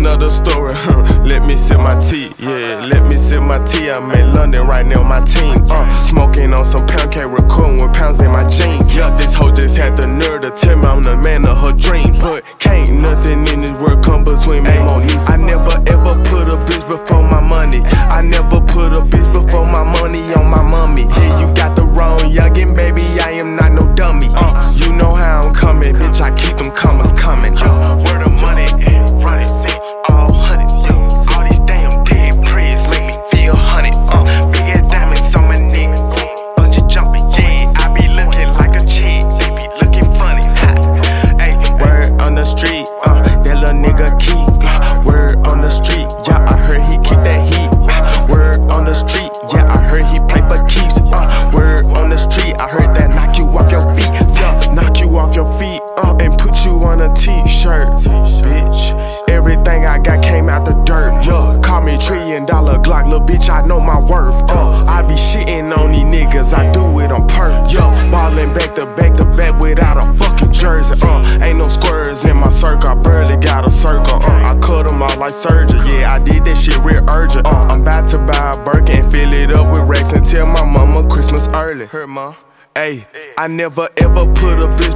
another story. huh? let me sip my tea, yeah. Let me sip my tea. I'm in London right now, my team. Uh, smoking on some pound cake, recording with pounds in my jeans. Yeah, this hoe just had the nerve to tell me I'm the man of her dream. But can't nothing Glock, little bitch. I know my worth. Uh, I be shitting on these niggas. I do it on purpose. Yo, ballin' back to back to back without a fucking jersey. Uh, ain't no squares in my circle. I barely got a circle. Uh, I cut them off like surgery. Yeah, I did that shit real urgent. Uh, I'm about to buy a Birkin and fill it up with racks and tell my mama Christmas early. Her mom. Ayy, I never ever put a bitch